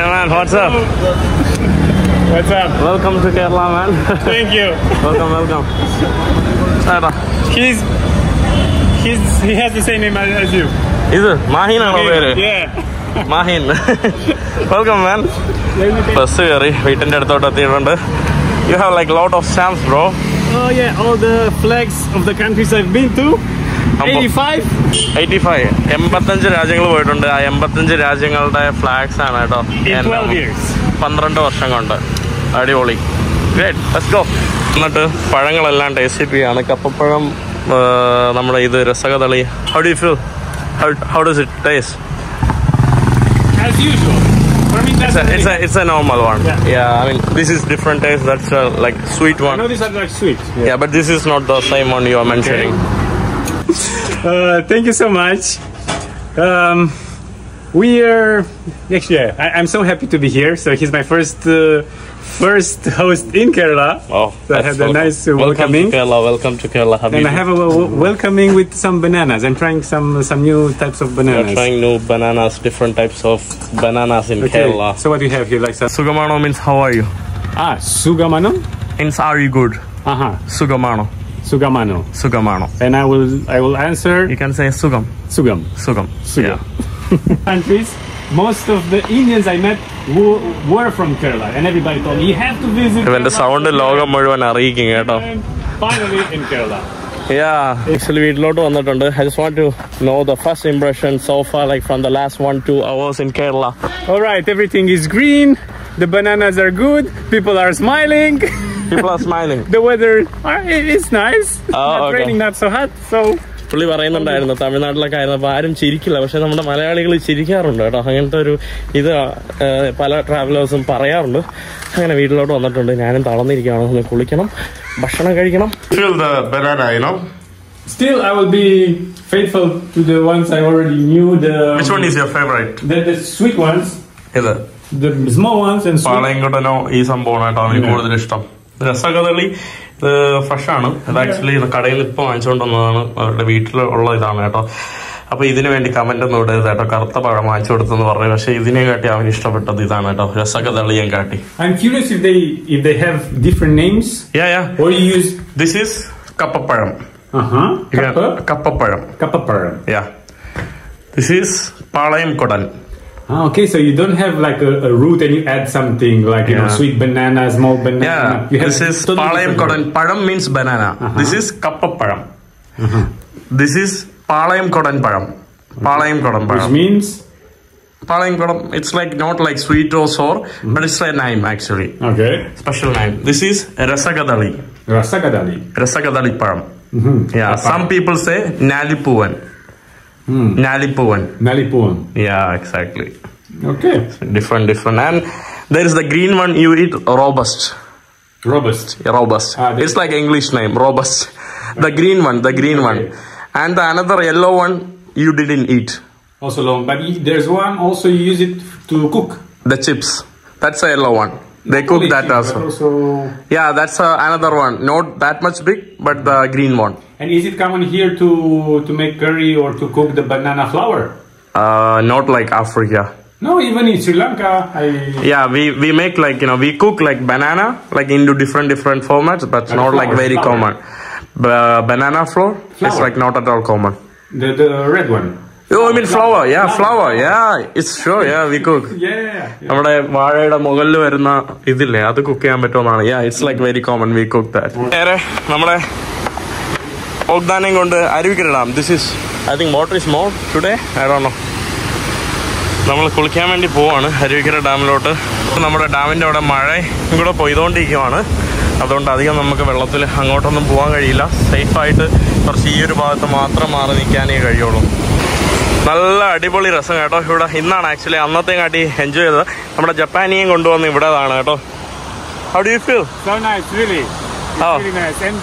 Hey man, what's up? What's up? Welcome to Kerala, man. Thank you. welcome, welcome. ചേട്ടാ He's he's he has the same name as as you. ഇത് മാഹീനാണോ പേര് Yeah. Maheen welcome man bus കയറി വീട്ടിന്റെ അടുത്തോട്ട് എത്തിയിട്ടുണ്ട് you have like lot of stamps bro Oh yeah, all the flags of the countries I've been to. Humble. 85 eighty five എൺപത്തഞ്ച് രാജ്യങ്ങൾ പോയിട്ടുണ്ട് ആ എൺപത്തഞ്ച് രാജ്യങ്ങളുടെ ഫ്ലാഗ്സ് ആണ് കേട്ടോ in 12 years. പന്ത്രണ്ട് വർഷം കൊണ്ട് അടിപൊളി ഗ്രേറ്റ് ലെറ്റ്സ് ഗോ എന്നിട്ട് പഴങ്ങളെല്ലാം ടേസ്റ്റ് ചെയ്യാണ് കപ്പപ്പഴം നമ്മുടെ ഇത് രസകതളി how do feel how does it taste As usual. For me, It's a, it's a, it's a normal one. Yeah. Yeah. I mean, this is different taste. That's a, like sweet one. I know these are like sweet. Yeah, yeah, but this is not the same one you are mentioning. Uh, thank you so much. Um, we are actually. Yeah, I, I'm so happy to be here. So he's my first uh, first host in Kerala. Oh, So I had a nice uh, welcome welcoming. to Kerala. Welcome to Kerala. And I have a w- welcoming with some bananas. I'm trying some some new types of We are bananas. trying new bananas, different types of bananas in Okay. Kerala. So what do you have here? Like some Sugamano means how are you? ah sugamano. Means are you good? Uh huh. Sugamano. Sugamano. Sugamano. And I will I will answer You can say Sugam. sugam. Sugam. Sugam. Countries. Most of the Indians I met who were from Kerala, and everybody told me you have to visit. ഇവന്റെ Kerala." Sound ലോകം മുഴുവൻ അറിയിക്കും കേട്ടോ And finally in Kerala. Actually വീട്ടിലോട്ട് വന്നിട്ടുണ്ട് I just want to know the first impression so far like from the last one two hours in Kerala All right, everything is green. The bananas are good. People are smiling. People are smiling the weather uh, is nice. Oh, not okay. raining, not so hot. So. പുള്ളി പറയുന്നുണ്ടായിരുന്നു തമിഴ്നാട്ടിലൊക്കെ ആയിരുന്നപ്പോൾ ആരും ചിരിക്കില്ല. പക്ഷെ നമ്മുടെ മലയാളികൾ ചിരിക്കാറുണ്ട് കേട്ടോ. അങ്ങനത്തെ ഒരു ഇത് പല ട്രാവലേഴ്സും പറയാറുണ്ട്. അങ്ങനെ വീട്ടിലോട്ട് വന്നിട്ടുണ്ട്. ഞാനും തളർന്നിരിക്കുകയാണ്. ഒന്ന് കുളിക്കണം ഭക്ഷണം കഴിക്കണം. Still, I will be faithful to the ones I already knew. The is your favourite the, the sweet ones, ഇത് the small ones, and sweet. പാളയംകോട്ടനോ ഈ അവന് കൂടുതൽ ഇഷ്ടം രസകദളി ഇത് ഫ്രഷ് ആണ്. ഇത് ആക്ച്വലി കടയിൽ ഇപ്പൊ വാങ്ങിച്ചുകൊണ്ട് വന്നതാണ്. അവരുടെ വീട്ടിലുള്ള ഇതാണ് കേട്ടോ. അപ്പൊ ഇതിനു വേണ്ടി കമന്റ് ഒന്നും ഇടരുത് കേട്ടോ. കറുത്ത പഴം വാങ്ങിച്ചു കൊടുത്തെന്ന് പറഞ്ഞു. പക്ഷെ ഇതിനെ കാട്ടി അവന് ഇഷ്ടപ്പെട്ടത് ഇതാണ് കേട്ടോ. രസകദളിയും കാട്ടി. I'm curious if they if they have different names yeah yeah use this is kappapazham kappapazham kappapazham yeah this is Palayamkodan Ah, okay, so you don't have like a, a root and you add something like you yeah. know sweet banana, small banana. Yeah, this is palayam kodan. Padam means banana. Uh-huh. This is kappa padam. Uh-huh. This is palayam kodan padam. Palayam kodan padam. Which means palayam kodan. It's like not like sweet or sour, mm-hmm. but it's a name actually. Okay. Special name. This is rasagadali. Rasagadali. Rasagadali padam. Mm-hmm. Yeah. Some people say nalipuvan. Hmm. Nalipuvan. Yeah, exactly. Okay. Different, different. And there is the green one you eat, robust. Robust. Robust. Ah, it's like English name, robust. The green one, the green okay. one. And the another yellow one you didn't eat. Also long, but there's one also you use it to cook. The chips. That's a yellow one. They cook that also. also. Yeah, that's uh, another one. Not that much big, but the green one. And is it common here to to make curry or to cook the banana flour? Uh, not like Africa. No, even in Sri Lanka, I. Yeah, we, we make like you know we cook like banana like into different different formats, but And not like very flour. common. Ba- banana flour, it's Flour. like not at all common. The the red one. Oh, I mean flower Yeah, flower Yeah, it's sure. Yeah, we cook. Yeah. yeah. നമ്മുടെ വാഴയുടെ മുകളിൽ വരുന്ന ഇതില്ലേ അത് cook ചെയ്യാൻ പറ്റുമെന്നാണ്. Yeah it's like very common we cook that നേരെ നമ്മുടെ ഓഗ്ദാനം കൊണ്ട് അരുവിക്കിടാം this is I think water is more today I Dr know നമ്മൾ കുളിക്കാൻ വേണ്ടി പോവാണ് അരുവിക്കര ഡാമിലോട്ട്. നമ്മുടെ ഡാമിന്റെ അവിടെ മഴ കൂടെ പെയ്തുകൊണ്ടിരിക്കുവാണ് അതുകൊണ്ട് അധികം നമുക്ക് വെള്ളത്തിൽ അങ്ങോട്ടൊന്നും പോകാൻ കഴിയില്ല. സേഫായിട്ട് കുറച്ച് ഈ ഒരു ഭാഗത്ത് മാത്രം മാറി നിൽക്കാനേ കഴിയുള്ളൂ. നല്ല അടിപൊളി രസം കേട്ടോ. ഇവിടെ ഇന്നാണ് ആക്ച്വലി അന്നത്തെ കാട്ടി എൻജോയ് ചെയ്തത്. നമ്മുടെ ജപ്പാനിയും കൊണ്ടുവന്ന് ഇവിടെതാണ് കേട്ടോ. How do you feel So nice, really. It's Oh. really nice. And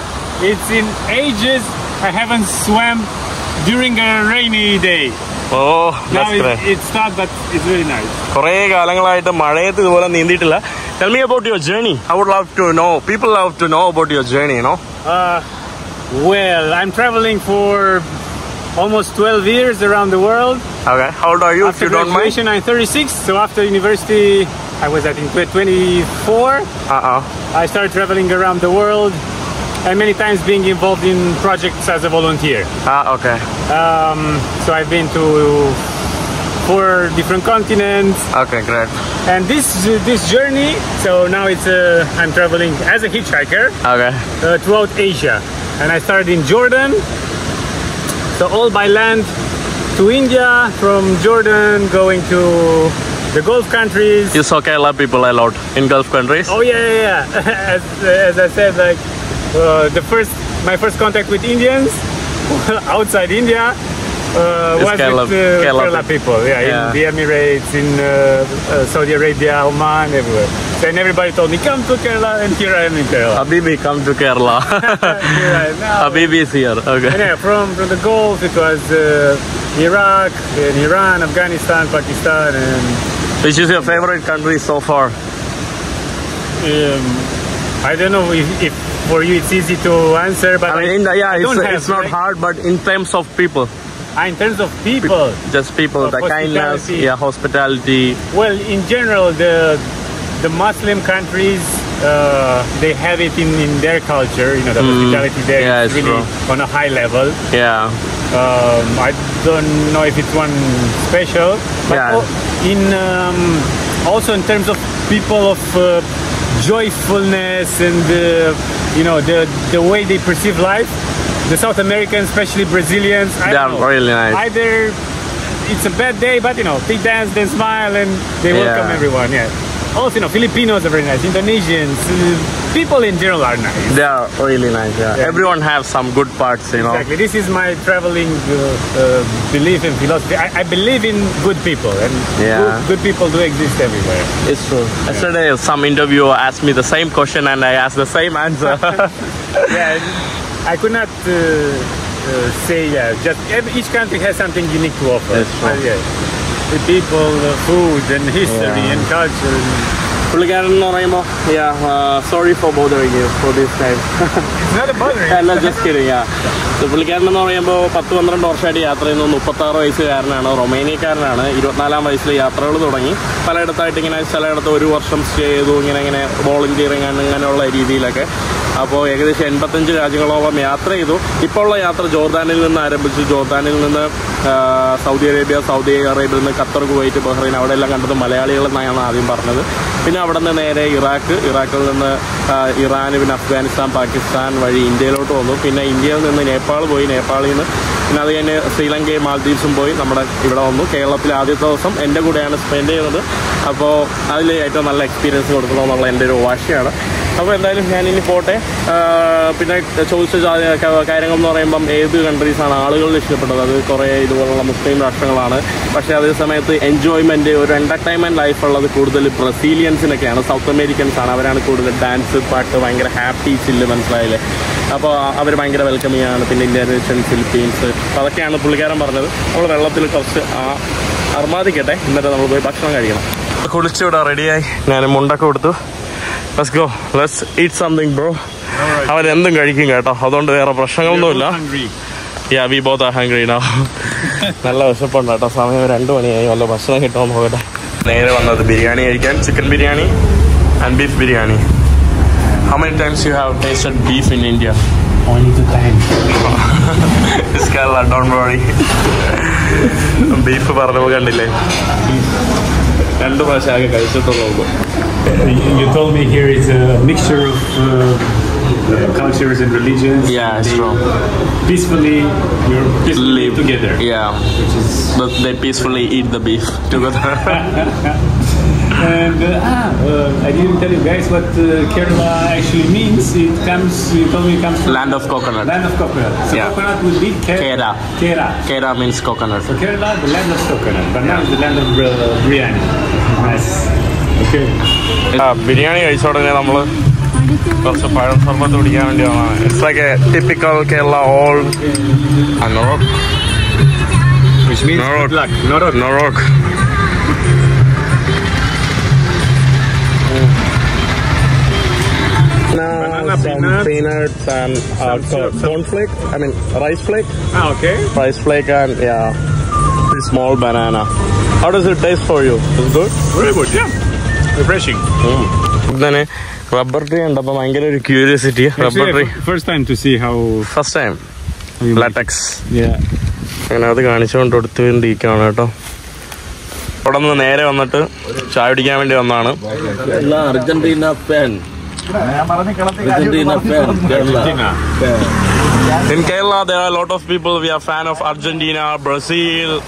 it's in ages I haven't swam during a rainy day. Oh really കുറേ കാലങ്ങളായിട്ട് മഴയത്ത് ഇതുപോലെ നീന്തിയിട്ടില്ല. Tell me about your journey I would love to know people love to know about your journey no well I am travelling for almost 12 years around the world. Okay. How old are you, if After you don't mind? I'm 36. So after university, I was I think 24. Uh-uh. I started traveling around the world, and many times being involved in projects as a volunteer. Ah, okay. Um, so I've been to four different continents, Okay, great. and this this journey. So now it's uh, I'm traveling as a hitchhiker Okay. uh, throughout Asia, and I started in Jordan. So all by land to India, from Jordan going to the Gulf countries. You saw Kerala people a lot in Gulf countries? Oh yeah, yeah, yeah. as, as I said, like uh, the first, my first contact with Indians outside India uh, was Kerala- with uh, people. Yeah, Yeah. in the Emirates, in uh, uh, Saudi Arabia, Oman, everywhere. Then everybody told me, "Come to Kerala," and here I am in Kerala. Habibi, come to Kerala. here I am now. Habibi is here. Okay. And yeah, from, from the Gulf, it was uh, Iraq, and Iran, Afghanistan, Pakistan, and Which is your favorite country so far? um, I don't know if, if for you it's easy to answer, but I mean, in the, yeah, I it's, it's not like- hard, but in terms of people, in terms of people, just people, the kindness, hospitality. yeah, hospitality. well, in general, the the Muslim countries uh, they have it in, in their culture. You know, the hospitality there Mm. Yeah, is really true. on a high level. Yeah. Um, I don't know if it's one special, but Yeah. in um, also in terms of people of uh, joyfulness and uh, you know the the way they perceive life. The South Americans, especially Brazilians, I They are know, really nice. Either it's a bad day, but you know they dance, they smile, and they welcome everyone. Yeah. Also, you know, Filipinos are very nice. Indonesians, uh, people in general are nice. They are really nice, yeah. Yeah. Everyone has some good parts, you know. Exactly. This is my traveling uh, uh, belief and philosophy. I, I believe in good people, and Yeah. good, good people do exist everywhere. It's true. Yesterday, some interviewer asked me the same question and I asked the same answer. yeah, I could not uh, uh, say yeah. Just every, each country has something unique to offer. That's true. Uh, yeah. The people, the food, and history, Yeah. and culture. പുള്ളിക്കാരൻ എന്ന് പറയുമ്പോൾ sorry for bothering you for this time It's not a bother. അല്ല just kidding പുള്ളിക്കാരൻ എന്ന് പറയുമ്പോൾ പത്ത് പന്ത്രണ്ട് വർഷമായിട്ട് യാത്ര ചെയ്യുന്ന മുപ്പത്താറ് വയസ്സുകാരനാണ് റൊമേനിയക്കാരനാണ് ഇരുപത്തിനാലാം വയസ്സിൽ യാത്രകൾ തുടങ്ങി പലയിടത്തായിട്ട് ഇങ്ങനെ ചിലയിടത്ത് ഒരു വർഷം സ്റ്റേ ചെയ്തു ഇങ്ങനെ ഇങ്ങനെ വോളണ്ടിയറിങ് അങ്ങനെയുള്ള രീതിയിലൊക്കെ അപ്പോൾ ഏകദേശം എൺപത്തഞ്ച് രാജ്യങ്ങളോളം യാത്ര ചെയ്തു. ഇപ്പോൾ ഉള്ള യാത്ര ജോർദാനിൽ നിന്ന് ആരംഭിച്ചു. ജോർദാനിൽ നിന്ന് സൗദി അറേബ്യ സൗദി അറേബ്യയിൽ നിന്ന് ഖത്തർ കുവൈറ്റ് ബഹ്റൈൻ അവിടെ എല്ലാം കണ്ടത് മലയാളികൾ എന്നാണ് ആദ്യം പറഞ്ഞത്. പിന്നെ അവിടെ നിന്ന് നേരെ ഇറാഖ് ഇറാഖിൽ നിന്ന് ഇറാൻ പിന്നെ അഫ്ഗാനിസ്ഥാൻ പാകിസ്ഥാൻ വഴി ഇന്ത്യയിലോട്ട് വന്നു. പിന്നെ ഇന്ത്യയിൽ നിന്ന് നേപ്പാൾ പോയി. നേപ്പാളിൽ നിന്ന് പിന്നെ അത് കഴിഞ്ഞ് ശ്രീലങ്കയും മാൽദ്വീപ്സും പോയി നമ്മുടെ ഇവിടെ വന്നു. കേരളത്തിൽ ആദ്യത്തെ ദിവസം എന്റെ കൂടെയാണ് സ്പെൻഡ് ചെയ്യുന്നത്. അപ്പോൾ അതിൽ ഏറ്റവും നല്ല എക്സ്പീരിയൻസ് കൊടുക്കണമെന്നുള്ള എന്റെ ഒരു വാശിയാണ്. അപ്പോൾ എന്തായാലും ഞാൻ ഇനി പോട്ടെ പിന്നെ ചോദിച്ച കാര്യങ്ങൾ എന്ന് പറയുമ്പം ഏത് കൺട്രീസാണ് ആളുകളിൽ ഇഷ്ടപ്പെട്ടത്? അത് കുറേ ഇതുപോലുള്ള മുസ്ലിം രാഷ്ട്രങ്ങളാണ്. പക്ഷേ അതേ സമയത്ത് എൻജോയ്മെന്റ് ഒരു എന്റർടൈൻമെന്റ് ലൈഫ് ഉള്ളത് കൂടുതൽ ബ്രസീലിയൻസിനൊക്കെയാണ്. സൗത്ത് അമേരിക്കൻസാണ്. അവരാണ് കൂടുതൽ ഡാൻസ് പാട്ട് ഭയങ്കര ഹാപ്പി ചില്ല് മനസ്സിലായില്ലേ? അപ്പോൾ അവർ ഭയങ്കര വെൽക്കമിങ് ആണ് പിന്നെ ഇന്ത്യൻ ഫിലിപ്പീൻസ് അപ്പോൾ അതൊക്കെയാണ് പുള്ളിക്കാരൻ പറഞ്ഞത്. നമ്മൾ വെള്ളത്തിൽ കുറച്ച് അർമാദിക്കട്ടെ. എന്നിട്ട് നമ്മൾ പോയി ഭക്ഷണം കഴിക്കണം. കുളിച്ചിവിടെ റെഡിയായി ഞാൻ മുണ്ടൊക്കെ കൊടുത്തു. Let's go let's eat something bro അവൻ എന്തും കഴിക്കും കേട്ടോ. അതുകൊണ്ട് വേറെ പ്രശ്നങ്ങളൊന്നുമില്ല. Yeah we both are hungry no നല്ല വിശപ്പുണ്ട് കേട്ടോ. സമയം രണ്ട് മണിയായി. വല്ല ഭക്ഷണം കിട്ടുമോ നോക്കട്ടെ. നേരെ വന്നത് ബിരിയാണി കഴിക്കാൻ. Chicken biryani and beef biryani. How many times you have tasted beef in India beef പറഞ്ഞപ്പോൾ കണ്ടില്ലേ? രണ്ട് പ്രാവശ്യം ആകെ കഴിച്ചിട്ടുള്ളൂ You you told me here is a mixture of uh, uh, cultures and religions. Yeah, and it's they true. Peacefully, you're peacefully Live together. Yeah, Which is but they peacefully eat the beef together. And uh, ah, uh, I didn't tell you guys what uh, Kerala actually means. It comes, you told me it comes from Land of coconut. Land of coconut. So Yeah. coconut would be Ke- Kera. Kera. Kera means coconut. So Kerala, the land of coconut, but now it's the land of uh, biryani. Nice. Okay. Biryani കഴിച്ച ഉടനെ നമ്മൾ കുറച്ച് പഴം സർബത്ത് കുടിക്കാൻ വേണ്ടി വന്നതാണ് it's like a typical Kerala all നൊറോക്ക് Which means Norok. good luck. Norok. നൊറോക്ക് some peanuts. peanuts and uh, Some some- corn flake. I mean rice flake, Ah, okay. rice flake and yeah, this small banana. How does it taste for you? It's good. Very good, yeah. Refreshing. Mm. Rubber tree ഉണ്ട് അപ്പൊ ഭയങ്കര ഒരു curiosity rubber Actually, tree first time to see how. First time latex Yeah. അങ്ങനെ അത് കാണിച്ചുകൊണ്ട് കൊടുത്തുകൊണ്ടിരിക്കുകയാണ് കേട്ടോ അവിടെ നിന്ന് നേരെ വന്നിട്ട് ചായ കുടിക്കാൻ വേണ്ടി Kerala Argentina fan. Argentina fan. Kerala. Argentina. In Kerala, there are a lot of people. We are fan of Argentina, Brazil.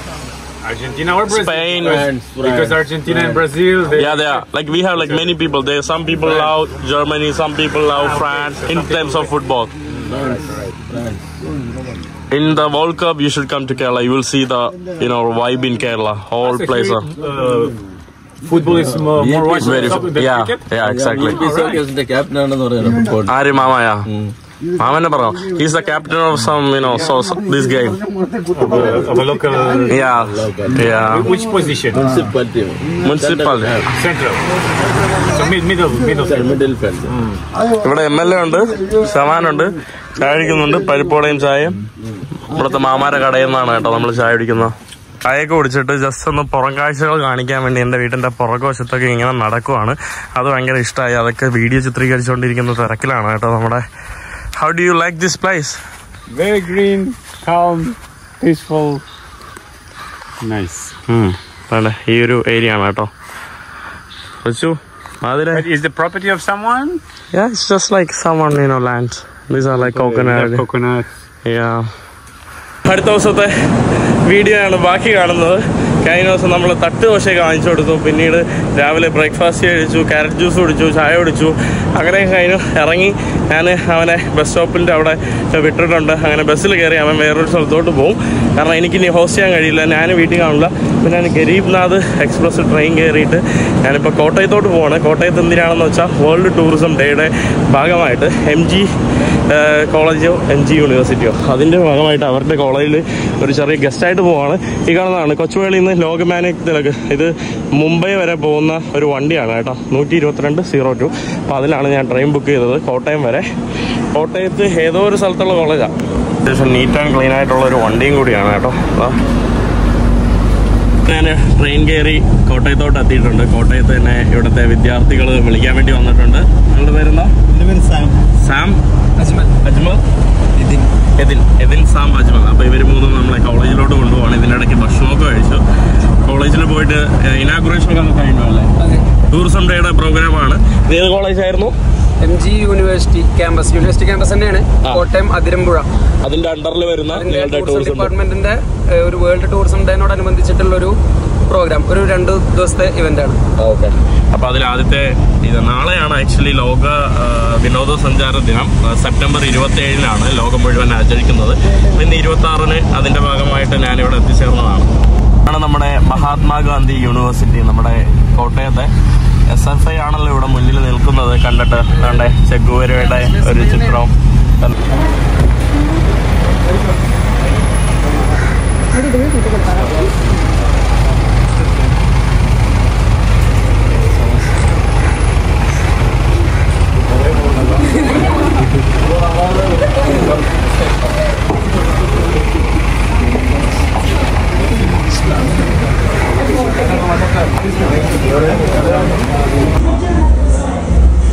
Argentina or Brazil? Spain. France, Because France. Argentina and Brazil, they, Yeah, they are. Like we have like many people. There, some people love Germany, some people love ah, France. In terms of football, France. France. in the World Cup, you should come to Kerala. You will see the you know vibe in Kerala. Whole place. Uh, Are, is football is more, more yeah cricket. yeah, exactly. ന്റെ captain ആണെന്ന് പറയുന്നത് football ആര് മാമയാ മാമനെ പറ he's the captain of some you know so this game Of a local. Yeah yeah Which position? Municipality municipal Central. So mid, middle, middle. Middle field ഇവിടെ M L A ഉണ്ട് സമാനുണ്ട് ചായ കുടിക്കുന്നുണ്ട് പരിപ്പോടയും ചായയും ഇവിടുത്തെ മാമാരെ കടയിൽ നിന്നാണ് കേട്ടോ നമ്മൾ ചായ കുടിക്കുന്നത് ചായയൊക്കെ കുടിച്ചിട്ട് ജസ്റ്റ് ഒന്ന് പുറം കാഴ്ചകൾ കാണിക്കാൻ വേണ്ടി എന്റെ വീട്ടിന്റെ പുറകുവശത്തൊക്കെ ഇങ്ങനെ നടക്കുവാണ്. അത് ഭയങ്കര ഇഷ്ടമായി അതൊക്കെ വീഡിയോ ചിത്രീകരിച്ചുകൊണ്ടിരിക്കുന്ന തിരക്കിലാണ് കേട്ടോ നമ്മുടെ. How do you like this place very green calm, peaceful. Nice അതെ ഈ ഒരു ഏരിയ ആണ് കേട്ടോ. കൊച്ചു അതിലെ is is the property of someone? Yeah, it's just like someone, you know, these These are like coconut. Yeah. അടുത്ത ദിവസത്തെ വീഡിയോയാണ് ബാക്കി കാണുന്നത്. കഴിഞ്ഞ ദിവസം നമ്മൾ തട്ട് ദോശയൊക്കെ വാങ്ങിച്ചു കൊടുത്തു. പിന്നീട് രാവിലെ ബ്രേക്ക്ഫാസ്റ്റ് കഴിച്ചു ക്യാരറ്റ് ജ്യൂസ് കുടിച്ചു ചായ കുടിച്ചു. അങ്ങനെ കഴിഞ്ഞു ഇറങ്ങി ഞാൻ അവനെ ബസ് സ്റ്റോപ്പിന്റെ അവിടെ വിട്ടിട്ടുണ്ട്. അങ്ങനെ ബസ്സിൽ കയറി അവൻ വേറൊരു സ്ഥലത്തോട്ട് പോകും കാരണം എനിക്ക് എനിക്കിനി ഹോസ്റ്റ് ചെയ്യാൻ കഴിയില്ല. ഞാൻ വീട്ടിൽ കാണില്ല പിന്നെ ഞാൻ ഗരീബ് നാഥ് എക്സ്പ്രസ് ട്രെയിൻ കയറിയിട്ട് ഞാനിപ്പോൾ കോട്ടയത്തോട്ട് പോവാണ്. കോട്ടയത്ത് എന്തിനാണെന്ന് വെച്ചാൽ വേൾഡ് ടൂറിസം ഡേയുടെ ഭാഗമായിട്ട് എം ജി കോളേജോ എം ജി യൂണിവേഴ്സിറ്റിയോ അതിന്റെ ഭാഗമായിട്ട് അവരുടെ കോളേജിൽ ഒരു ചെറിയ ഗസ്റ്റായിട്ട് പോവാണ്. ഈ കാണുന്നതാണ് കൊച്ചുവേളിയിൽ നിന്ന് ലോകമാനിക് തിലക്. ഇത് മുംബൈ വരെ പോകുന്ന ഒരു വണ്ടിയാണ് കേട്ടോ. നൂറ്റി ഇരുപത്തിരണ്ട് സീറോ ടു. അപ്പോൾ അതിലാണ് ഞാൻ ട്രെയിൻ ബുക്ക് ചെയ്തത് കോട്ടയം വരെ. കോട്ടയത്ത് ഏതോ ഒരു സ്ഥലത്തുള്ള കോളേജാണ് അത്യാവശ്യം നീറ്റ് ആൻഡ് ക്ലീൻ ആയിട്ടുള്ള ഒരു വണ്ടിയും കൂടിയാണ് കേട്ടോ. ഞാൻ ട്രെയിൻ കയറി കോട്ടയത്തോട്ട് എത്തിയിട്ടുണ്ട്. കോട്ടയത്ത് തന്നെ ഇവിടുത്തെ വിദ്യാർത്ഥികൾ വിളിക്കാൻ വേണ്ടി വന്നിട്ടുണ്ട്. നിങ്ങളുടെ പേരെന്താ? Sam. Sam? Ajmal. Ethin. Ethin. Sam Ajmal. അപ്പോൾ ഇവർ മൂന്നും നമ്മളെ കോളേജിലോട്ട് കൊണ്ടുപോകണം ഇതിനിടയ്ക്ക് ഭക്ഷണമൊക്കെ കഴിച്ചു. കോളേജിൽ പോയിട്ട് ഇനാഗുറേഷൻ ഒക്കെ കഴിഞ്ഞു അല്ലേ? ടൂറിസം ഡേയുടെ പ്രോഗ്രാമാണ് ആണ്. ഏത് കോളേജായിരുന്നു M G university campus university campus തന്നെയാണ്. കോട്ടയം അതിരമ്പുഴ. അതിന്റെ അണ്ടറിൽ വരുന്ന ടൂറിസം ഡിപ്പാർട്ട്മെന്റിന്റെ ഒരു വേൾഡ് ടൂറിസം ഡേനോടനുബന്ധിച്ചിട്ടുള്ള ഒരു പ്രോഗ്രാം ഒരു രണ്ട് ദിവസത്തെ ഇവന്റ് ആണ്. ഓക്കെ. അപ്പൊ അതിൽ ആദ്യത്തെ ഇത് നാളെയാണ് ആക്ച്വലി ലോക വിനോദസഞ്ചാര ദിനം. സെപ്റ്റംബർ ഇരുപത്തി ഏഴിനാണ് ലോകം മുഴുവൻ ആചരിക്കുന്നത്. ഇന്ന് ഇരുപത്തി ആറിന് അതിന്റെ ഭാഗമായിട്ട് ഞാനിവിടെ എത്തിച്ചേർന്നതാണ്. ആണ് നമ്മുടെ മഹാത്മാഗാന്ധി യൂണിവേഴ്സിറ്റി നമ്മുടെ കോട്ടയത്തെ. എസ് എഫ് ഐ ആണല്ലോ ഇവിടെ മുന്നിൽ നിൽക്കുന്നത്. കണ്ടിട്ട് വേണ്ടേ ചെഗുവരയുടെ ഒരു ചിത്രം.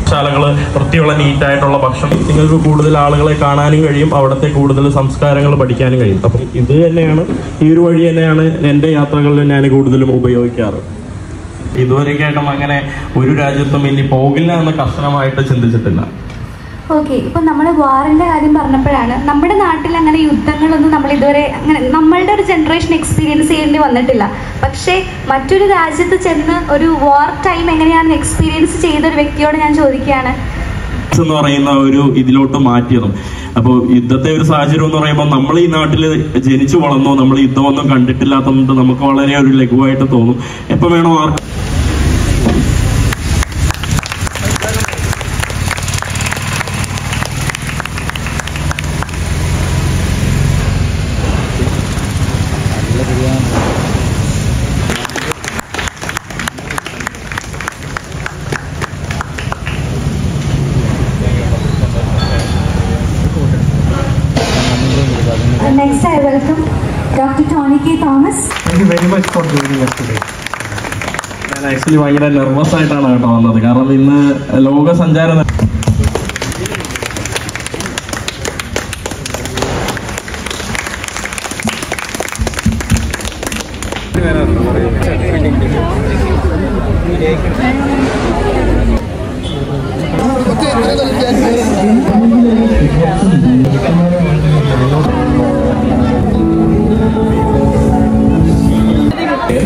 ശാലകൾ വൃത്തിയുള്ള നീറ്റായിട്ടുള്ള ഭക്ഷണം. നിങ്ങൾക്ക് കൂടുതൽ ആളുകളെ കാണാനും കഴിയും അവിടുത്തെ കൂടുതൽ സംസ്കാരങ്ങൾ പഠിക്കാനും കഴിയും. അപ്പം ഇത് തന്നെയാണ് ഈ ഒരു വഴി തന്നെയാണ് എന്റെ യാത്രകളിൽ ഞാൻ കൂടുതലും ഉപയോഗിക്കാറ്. ഇതുവരെയായിട്ടും അങ്ങനെ ഒരു രാജ്യത്തും ഇനി പോകില്ല എന്ന് കർശനമായിട്ട് ചിന്തിച്ചിട്ടില്ല. ഓക്കെ ഇപ്പൊ നമ്മൾ വാറിന്റെ കാര്യം പറഞ്ഞപ്പോഴാണ് നമ്മുടെ നാട്ടിൽ അങ്ങനെ യുദ്ധങ്ങളൊന്നും നമ്മൾ ഇതുവരെ അങ്ങനെ നമ്മളുടെ ഒരു ജനറേഷൻ എക്സ്പീരിയൻസ് ചെയ്യേണ്ടി വന്നിട്ടില്ല. പക്ഷേ മറ്റൊരു രാജ്യത്ത് ചെന്ന് ഒരു വാർ ടൈം എങ്ങനെയാണ് എക്സ്പീരിയൻസ് ചെയ്ത ഒരു വ്യക്തിയോട് ഞാൻ ചോദിക്കുകയാണ്. എന്ന് പറയുന്ന ഒരു ഇതിലോട്ട് മാറ്റിയതും. അപ്പോൾ യുദ്ധത്തെ ഒരു സാഹചര്യം എന്ന് പറയുമ്പോൾ നമ്മൾ ഈ നാട്ടിൽ ജനിച്ചു വളർന്നോ നമ്മൾ യുദ്ധമൊന്നും കണ്ടിട്ടില്ലാത്തതുകൊണ്ട് നമുക്ക് വളരെ ഒരു ലഘുവായിട്ട് തോന്നും. എപ്പോൾ വേണോ ആർക്ക് Thomas. Thank you very much for joining us today. ഞാൻ ആക്ച്വലി ഭയങ്കര നെർവസ് ആയിട്ടാണ് കേട്ടോ വന്നത് കാരണം ഇന്ന് ലോക സഞ്ചാര ന-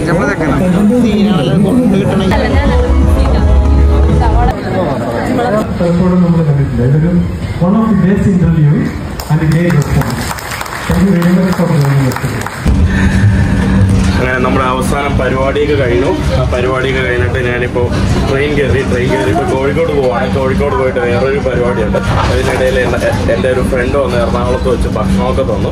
നമ്മൾ അങ്ങനെ നമ്മുടെ അവസാന പരിപാടിയൊക്കെ കഴിഞ്ഞു. ആ പരിപാടിയൊക്കെ കഴിഞ്ഞിട്ട് ഞാനിപ്പോൾ ട്രെയിൻ കയറി ട്രെയിൻ കയറി കോഴിക്കോട് പോവാണ്. കോഴിക്കോട് പോയിട്ട് വേറൊരു പരിപാടിയുണ്ട്. അതിനിടയിൽ എന്റെ ഒരു ഫ്രണ്ട് വന്ന് എറണാകുളത്ത് വെച്ച് ഭക്ഷണമൊക്കെ തന്നു.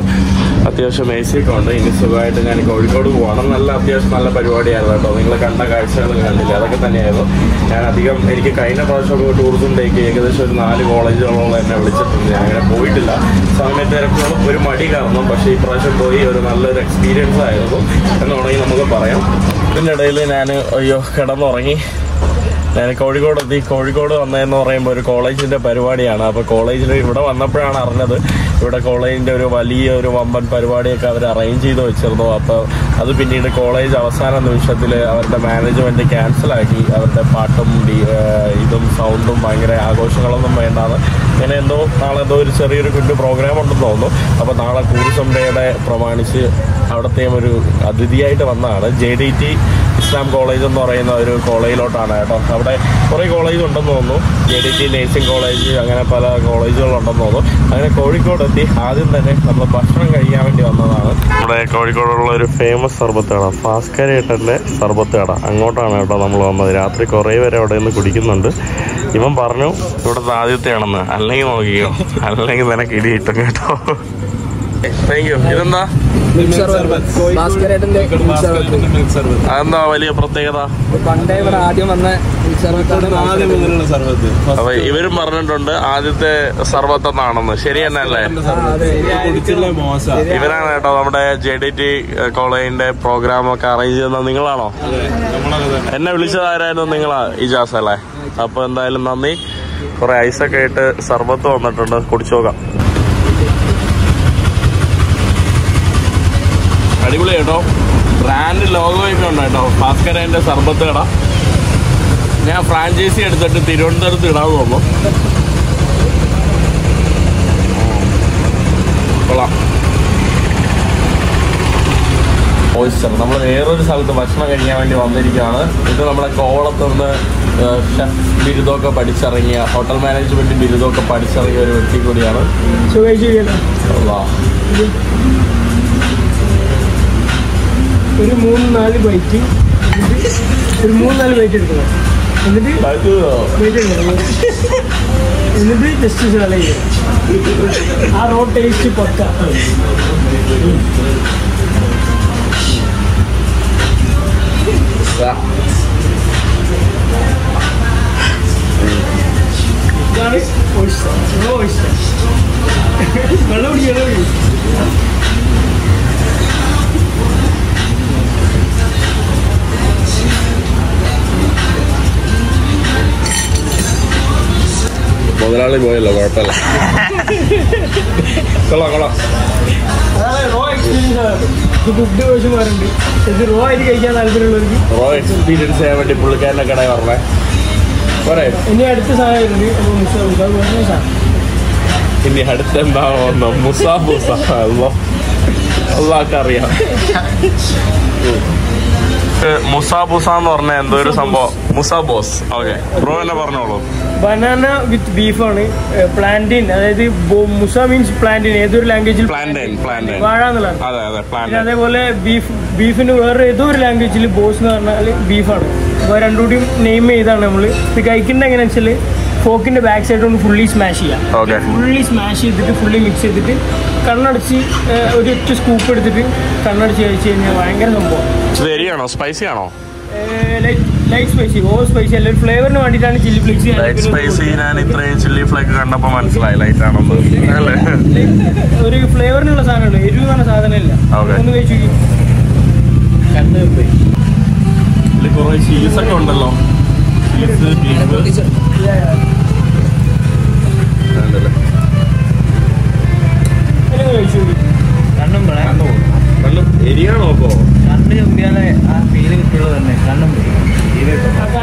അത്യാവശ്യം ഒക്കെ ഉണ്ട്. ഇനി സുഖമായിട്ട് ഞാൻ കോഴിക്കോട് പോകണം നല്ല അത്യാവശ്യം നല്ല പരിപാടിയായിരുന്നു കേട്ടോ. നിങ്ങൾ കണ്ട കാഴ്ചകൾ കണ്ടില്ല? അതൊക്കെ തന്നെയായിരുന്നു. ഞാൻ അധികം എനിക്ക് കഴിഞ്ഞ പ്രാവശ്യമൊക്കെ ടൂറിസം ഡേക്ക് ഏകദേശം ഒരു നാല് കോളേജുകളോളം എന്നെ വിളിച്ചിട്ടുണ്ട്. ഞാൻ അങ്ങനെ പോയിട്ടില്ല. സമയത്ത് തിരക്കുകളും ഒരു മടി കാരണം പക്ഷേ ഈ പ്രാവശ്യം പോയി ഒരു നല്ലൊരു എക്സ്പീരിയൻസ് ആയിരുന്നു. എന്ന് വേണമെങ്കിൽ നമുക്ക് പറയാം. ഇതിന്റെ ഇടയിൽ ഞാൻ അയ്യോ കിടന്നുറങ്ങി. ഞാൻ കോഴിക്കോട് എത്തി കോഴിക്കോട് വന്നതെന്ന് പറയുമ്പോൾ ഒരു കോളേജിന്റെ പരിപാടിയാണ്. അപ്പോൾ കോളേജിൽ ഇവിടെ വന്നപ്പോഴാണ് അറിഞ്ഞത്. ഇവിടെ കോളേജിന്റെ ഒരു വലിയ ഒരു വമ്പൻ പരിപാടിയൊക്കെ അവർ അറേഞ്ച് ചെയ്ത് വെച്ചിരുന്നു. അപ്പോൾ അത് പിന്നീട് കോളേജ് അവസാന നിമിഷത്തിൽ അവരുടെ മാനേജ്മെന്റ് ക്യാൻസലാക്കി അവരുടെ പാട്ടും ഇതും സൗണ്ടും ഭയങ്കര ആഘോഷങ്ങളൊന്നും വേണ്ടാന്ന് ഇങ്ങനെ എന്തോ നാളെ എന്തോ ഒരു ചെറിയൊരു കുഞ്ഞു പ്രോഗ്രാം ഉണ്ടെന്ന് തോന്നുന്നു. അപ്പോൾ നാളെ ടൂറിസം ഡേയുടെ പ്രമാണിച്ച് അവിടത്തെയും ഒരു അതിഥിയായിട്ട് വന്നതാണ്. J D T Islam college എന്ന് പറയുന്ന ഒരു കോളേജിലോട്ടാണ് കേട്ടോ. അവിടെ കുറേ കോളേജ് ഉണ്ടെന്ന് തോന്നുന്നു. J D T nursing college അങ്ങനെ പല കോളേജുകളുണ്ടെന്ന് തോന്നുന്നു. അങ്ങനെ കോഴിക്കോട് എത്തി ആദ്യം തന്നെ നമ്മൾ ഭക്ഷണം കഴിക്കാൻ വേണ്ടി വന്നതാണ്. ഇവിടെ കോഴിക്കോടുള്ള ഒരു ഫേമസ് സർബത്ത് കട ഭാസ്കരേട്ടന്റെ സർബത്ത് കട അങ്ങോട്ടാണ് കേട്ടോ നമ്മൾ വന്നത്. രാത്രി കുറേ പേരെ അവിടെ നിന്ന് കുടിക്കുന്നുണ്ട്. ഇവൻ പറഞ്ഞു ഇവിടുത്തെ ആദ്യത്തെയാണെന്ന്. അല്ലെങ്കിൽ നോക്കിയോ അല്ലെങ്കിൽ നിനക്ക് ഇടി കിട്ടും കേട്ടോ. താങ്ക് യു ഇതെന്താ? ഭാസ്കരേട്ടന്റെ അതെന്താ വലിയ പ്രത്യേകത? പണ്ടേ ഇവിടെ ആദ്യം വന്ന ആദ്യം മുതലുള്ള സർവത്ത് അപ്പൊ ഇവരും പറഞ്ഞിട്ടുണ്ട് ആദ്യത്തെ സർവത്തെന്നാണെന്ന് ശരി തന്നെ അല്ലേ? ഇവരാണ് കേട്ടോ നമ്മുടെ ജെ ഡി ടി കോളേജിന്റെ പ്രോഗ്രാം ഒക്കെ അറേഞ്ച് ചെയ്യുന്നത്. നിങ്ങളാണോ? എന്നെ വിളിച്ചതാരായിരുന്നു നിങ്ങളാ? ഇജാസ് അല്ലേ? അപ്പൊ എന്തായാലും നന്ദി. കുറെ ഐസൊക്കെ ആയിട്ട് സർബത്ത് വന്നിട്ടുണ്ട്. കുടിച്ചു നോക്കാം. അടിപൊളി കേട്ടോ ബ്രാൻഡ് ലോഗോയൊക്കെ ഉണ്ട് കേട്ടോ ഭാസ്കരന്റെ സർബത്ത് കട. ഞാൻ ഫ്രാഞ്ചൈസി എടുത്തിട്ട് തിരുവനന്തപുരത്ത് ഇടാൻ കൊള്ളാം. ഓയിസ്റ്റർ നമ്മൾ വേറൊരു സ്ഥലത്ത് ഭക്ഷണം കഴിക്കാൻ വേണ്ടി വന്നിരിക്കുകയാണ്. ഇത് നമ്മുടെ കോവളത്ത് നിന്ന് ഷെഫ് ബിരുദമൊക്കെ പഠിച്ചിറങ്ങിയ ഹോട്ടൽ മാനേജ്മെന്റ് ബിരുദമൊക്കെ പഠിച്ചിറങ്ങിയ ഒരു വ്യക്തി കൂടിയാണ്. ഒരു മൂന്ന് നാല് ബൈറ്റ് ഒരു മൂന്ന് നാല് ബൈറ്റ് എടുക്കണം. എന്നിട്ട് ബൈറ്റ് എടുക്കണം. എന്നിട്ട് ജസ്റ്റ് സാല ചെയ്യണം. ആ റോ ടേസ്റ്റ് പക്ക ഇതാണ് oyster. Raw oyster. വെള്ളം കുടി വെള്ളം കുടി മുതലാളി പോയല്ലോ കുഴപ്പമില്ല. കൊള്ളാം കൊള്ളാം. റോ എക്സ്പീരിയൻസ് റോ ആയിട്ട് കഴിക്കാൻ താല്പര്യമുള്ളവർക്ക് റോ എക്സ്പീരിയൻസ് ചെയ്യാൻ വേണ്ടി പുള്ളിക്കാരന്റെ കടയിൽ പറഞ്ഞേ പോരെ. ഇനി അടുത്ത സാധനം ഇനി അടുത്തെന്താവുന്ന മുസാ മുസ അല്ലോ അള്ളാഹ്ക്കറിയാം മുസാബുസ എന്ന് പറഞ്ഞ എന്തോ ഒരു സംഭവം. മുസാബോസ് ഓക്കെ. ബ്രോ എന്നെ പറഞ്ഞോളൂ. ബനാന വിത്ത് ബീഫാണ് പ്ലാന്റിൻ അതായത് മുസ മീൻസ് പ്ലാന്റിൻ ഏതൊരു ലാംഗ്വേജിൽ പ്ലാന്റൈൻ പ്ലാന്റൈൻ വാഴ എന്നുള്ളതാണ്. അതേപോലെ ബീഫ് ബീഫിന് വേറെ ഏതോ ഒരു ലാംഗ്വേജിൽ ബോസ് എന്ന് പറഞ്ഞാൽ ബീഫാണ് അപ്പോൾ രണ്ടുകൂടിയും നെയിം ചെയ്താണ് നമ്മൾ ഇത് കഴിക്കേണ്ട എങ്ങനെയാണെന്ന് വെച്ചാൽ ഫോക്കിന്റെ ബാക്ക് സൈഡ് ഒന്ന് ഫുള്ളി സ്മാഷ് ചെയ്യാം. ഫുള്ളി സ്മാഷ് ചെയ്തിട്ട് ഫുള്ളി മിക്സ് ചെയ്തിട്ട് കണ്ണടച്ച് ഒരു ഒറ്റ സ്കൂപ്പ് എടുത്തിട്ട് കണ്ണടച്ച് കഴിച്ച് കഴിഞ്ഞാൽ ഭയങ്കര സംഭവം. ഇത് എരിയാണോ സ്പൈസി ആണോ? Light spicy. Over spicy. അല്ല ഒരു ഫ്ലേവറിന് വേണ്ടിയിട്ടാണ് ചില്ലി ഫ്ലേക്സ് ലൈറ്റ് സ്പൈസി ഞാൻ ഇത്രയും ചില്ലി ഫ്ലേക്ക് കണ്ടപ്പോൾ മനസ്സിലായി ലൈറ്റ് ആണെന്ന്. അല്ലേ? ഒരു ഫ്ലേവറിനുള്ള സാധനമുള്ളൂ എരിവ് പറഞ്ഞ സാധനമില്ല ഒന്ന് കഴിച്ചു ഇതിൽ കുറെ ചീസ് ഒക്കെ ഉണ്ടല്ലോ. ചീസ് ബീഫ്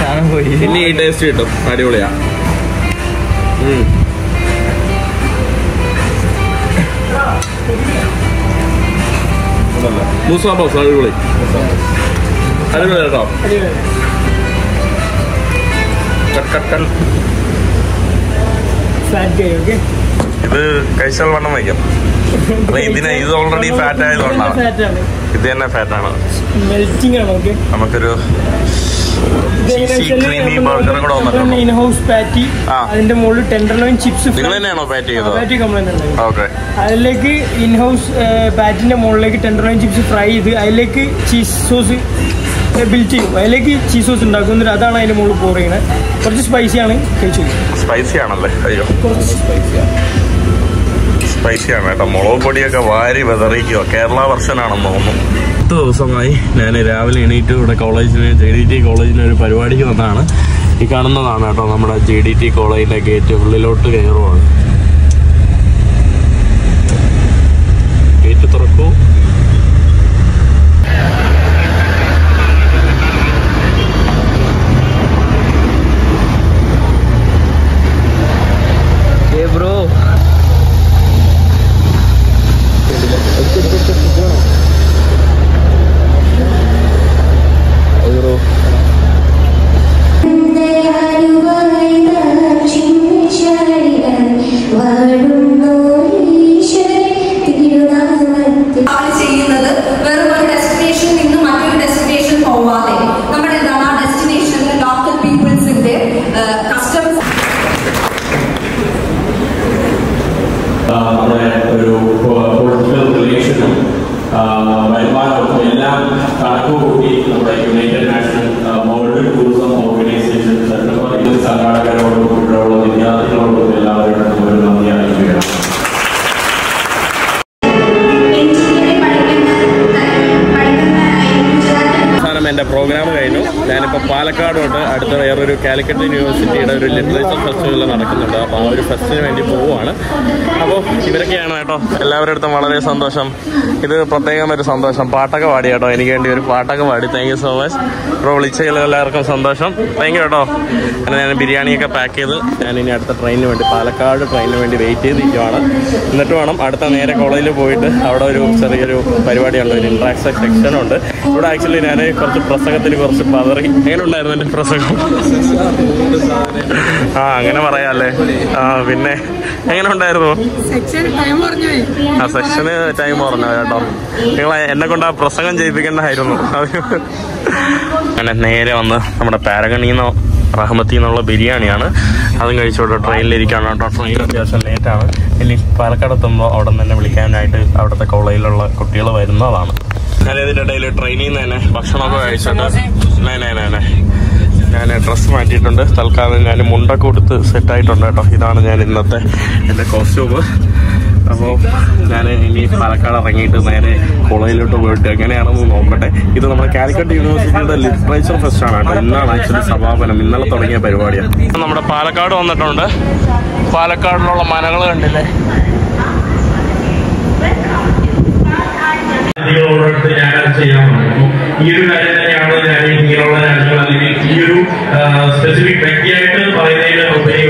സാധനം പോയി. പിന്നെ ഈ ടേസ്റ്റ് കിട്ടും. അടിപൊളിയാ. ഉം. മൂസ ബോസ് അടിപൊളി. അടിപൊളി കേട്ടോ. ഇത് കഴിച്ചാൽ വണ്ണം വയ്ക്കും. ഇതിന് ഇത് ഓൾറെഡി ഫാറ്റ് ആയതുകൊണ്ടാണ്. ഇത് തന്നെ ഫാറ്റ് ആണ്. മെൽറ്റിംഗ് ആണ് ഓക്കെ നമുക്കൊരു കൂടെ വന്നിട്ടുണ്ടോ? പാറ്റി അതിന്റെ മുകളിൽ ടെൻഡർ ലോയിൻ ചിപ്സ് നിങ്ങൾ തന്നെയാണോ ഫാറ്റ് ചെയ്തത്? പാറ്റി കംപ്ലൈന്റ് ഓക്കെ അതിലേക്ക് ഇൻഹൗസ് പാറ്റിന്റെ മുകളിലേക്ക് ടെൻഡർ ലോയിൻ ചിപ്സ് ഫ്രൈ ചെയ്ത് അതിലേക്ക് ചീസ് സോസ് ബിൽറ്റ് ചെയ്യും അതിലേക്ക് ചീസ് സോസ് ഉണ്ടാക്കും. എന്നിട്ട് അതാണ് അതിന്റെ മുകളിൽ പോർ കുറച്ച് കുറച്ച് സ്പൈസിയാണ് കഴിച്ചു സ്പൈസി ആണല്ലേ? അയ്യോ. കുറച്ച് സ്പൈസി ആണ് കേട്ടോ. മുളക് പൊടിയൊക്കെ വാരി വിതറിക്കുക. കേരള വർഷനാണെന്ന് തോന്നുന്നു. പത്ത് ദിവസമായി ഞാൻ രാവിലെ എണീറ്റ് ഇവിടെ കോളേജിന് ജെ ഡി ടി കോളേജിന് ഒരു പരിപാടിക്ക് വന്നതാണ്. ഈ കാണുന്നതാണ് കേട്ടോ നമ്മുടെ ജെ ഡി ടി കോളേജിന്റെ ഗേറ്റ് ഉള്ളിലോട്ട് കയറുവാണ്. കാലിക്കറ്റ് യൂണിവേഴ്സിറ്റിയുടെ ഒരു ലിറ്ററേച്ചർ ഫെസ്റ്റിവൽ നടക്കുന്നുണ്ട്. അപ്പോൾ ആ ഒരു ഫെസ്റ്റിന് വേണ്ടി പോവുകയാണ്. അപ്പോൾ ഇവരൊക്കെയാണ് കേട്ടോ. എല്ലാവരുടെ അടുത്തും വളരെ സന്തോഷം. ഇത് പ്രത്യേകം ഒരു സന്തോഷം. പാട്ടൊക്കെ പാടി കേട്ടോ. എനിക്ക് വേണ്ടി ഒരു പാട്ടൊക്കെ പാടി. താങ്ക് യു സോ മച്ച് ഇപ്പോൾ വിളിച്ചതിൽ എല്ലാവർക്കും സന്തോഷം. താങ്ക് യു കേട്ടോ. അങ്ങനെ ഞാൻ ബിരിയാണിയൊക്കെ പാക്ക് ചെയ്ത് ഞാൻ ഇനി അടുത്ത ട്രെയിനിന് വേണ്ടി പാലക്കാട് ട്രെയിനിന് വേണ്ടി വെയിറ്റ് ചെയ്തിരിക്കുകയാണ് എന്നിട്ട് വേണം അടുത്ത നേരെ കോളേജിൽ പോയിട്ട് അവിടെ ഒരു ചെറിയൊരു പരിപാടിയുണ്ട്. ഒരു ഇൻട്രാക്ഷൻ സെക്ഷനുണ്ട് ഇവിടെ ആക്ച്വലി ഞാൻ കുറച്ച് പ്രസംഗത്തിൽ കുറച്ച് പതറി. എങ്ങനെ ഉണ്ടായിരുന്നു എന്റെ പ്രസംഗം? ആ അങ്ങനെ പറയാല്ലേ ആ പിന്നെ എങ്ങനെ ഉണ്ടായിരുന്നു? ആ സെഷന് ടൈം പറഞ്ഞു കേട്ടോ നിങ്ങൾ എന്നെ കൊണ്ട് ആ പ്രസംഗം ചെയ്യിപ്പിക്കേണ്ടായിരുന്നു അങ്ങനെ നേരെ വന്ന് നമ്മുടെ പാരഗണിന്ന് റഹ്മത്തിൽ നിന്നുള്ള ബിരിയാണിയാണ്. അതും കഴിച്ചോട്ടോ ട്രെയിനിലിരിക്കുകയാണ് കേട്ടോ ട്രെയിൻ അത്യാവശ്യം ലേറ്റാണ് ഇനി പാലക്കാട് എത്തുമ്പോൾ അവിടെ നിന്ന് തന്നെ വിളിക്കാനായിട്ട് അവിടുത്തെ കോളേജിലുള്ള കുട്ടികൾ വരുന്നതാണ്. ഞാൻ ഇതിന്റെ ഇടയിൽ ട്രെയിനിൽ നിന്ന് തന്നെ ഭക്ഷണമൊക്കെ കഴിച്ചിട്ട് നേനെ ഞാൻ ഡ്രസ്സ് മാറ്റിയിട്ടുണ്ട്. തൽക്കാലം ഞാൻ മുണ്ടൊക്കെ കൊടുത്ത് സെറ്റായിട്ടുണ്ട് കേട്ടോ. ഇതാണ് ഞാൻ ഇന്നത്തെ എന്റെ കോസ്റ്റ്യൂം അപ്പോൾ ഞാൻ ഇനി പാലക്കാട് ഇറങ്ങിയിട്ട് നേരെ കോളേജിലോട്ട് പോയിട്ട് എങ്ങനെയാണെന്ന് നോക്കട്ടെ. ഇത് നമ്മുടെ കാലിക്കറ്റ് യൂണിവേഴ്സിറ്റിയുടെ ലിറ്ററേച്ചർ ഫെസ്റ്റാണ് ആണ് കേട്ടോ. ഇന്നാണ് ആക്ച്വലി സമാപനം. ഇന്നലെ തുടങ്ങിയ പരിപാടിയാണ്. നമ്മുടെ പാലക്കാട് വന്നിട്ടുണ്ട്. പാലക്കാടിലുള്ള മനകൾ കണ്ടില്ലേ? ഈ ഒരു കാര്യം തന്നെയാണ് ഞാൻ ഇങ്ങനെയുള്ള രാജ്യങ്ങൾ അല്ലെങ്കിൽ ഈ ഒരു സ്പെസിഫിക് വ്യക്തിയായിട്ട് പറയുന്നതിന് ഉപരി